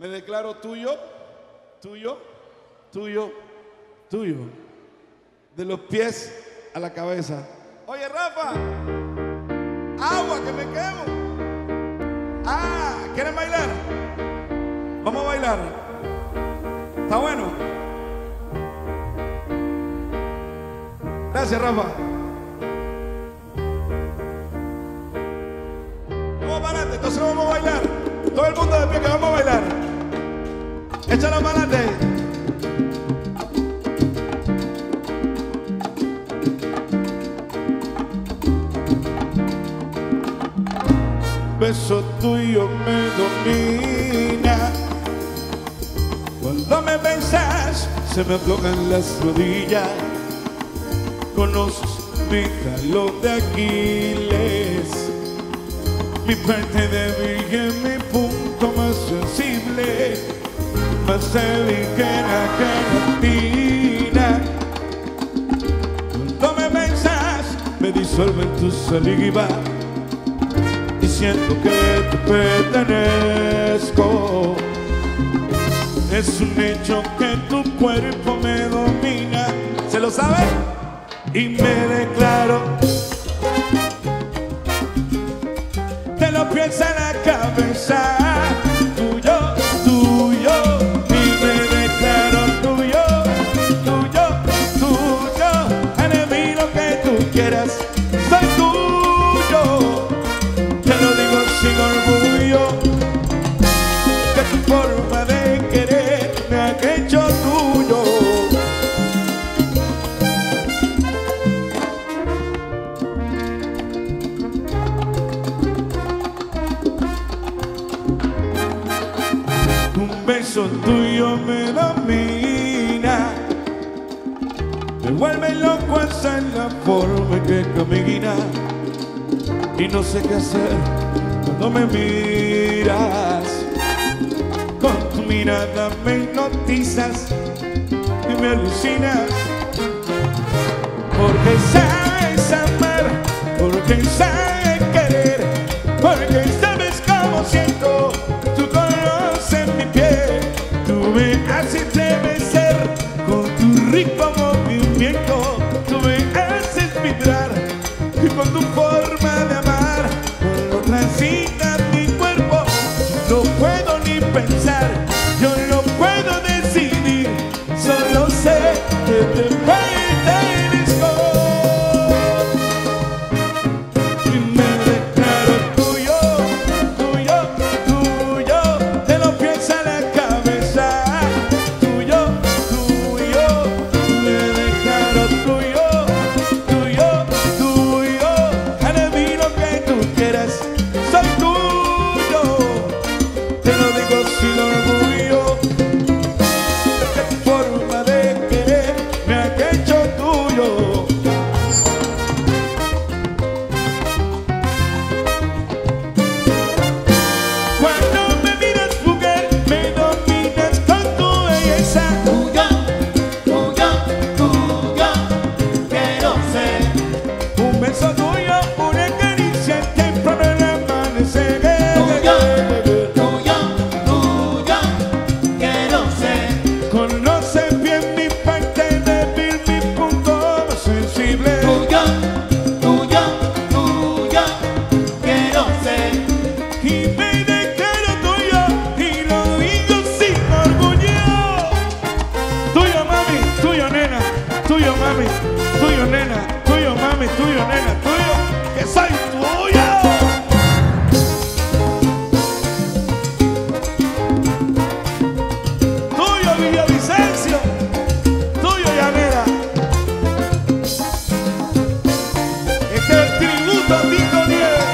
Me declaro tuyo, tuyo, tuyo, tuyo. De los pies a la cabeza. Oye, Rafa, agua que me quemo. Ah, ¿quieren bailar? Vamos a bailar. ¿Está bueno? Gracias, Rafa. Vamos para adelante, entonces vamos a bailar. Todo el mundo de pie que vamos a bailar. Échalo para adelante. beso tuyo me domina. Cuando me besas, se me aflojan las rodillas. Conoces mi de Aquiles, mi parte débil y mi punto más sensible, que la gelatina. Cuando me besas, me disuelven tu saliva y siento que te pertenezco. Es un hecho que tu cuerpo me domina. ¿Se lo sabe? Y me declaro. Te lo piensa en la cabeza. Quieras. Soy tuyo. Te lo digo sin orgullo Que tu forma de querer me ha hecho tuyo Un beso tuyo me domina Me vuelve loco hasta la forma que camina y no sé qué hacer cuando me miras. Con tu mirada me hipnotizas y me alucinas. Porque sabes amar, porque sabes querer, porque sabes cómo siento. Tú conoces mi piel, tú me haces estremecer que tuyo, mami, tuyo, nena, tuyo, mami, tuyo, nena, tuyo, que soy tuyo. Tuyo, Villavicencio, tuyo, Llanera. Este es el tributo a Tito Nieves.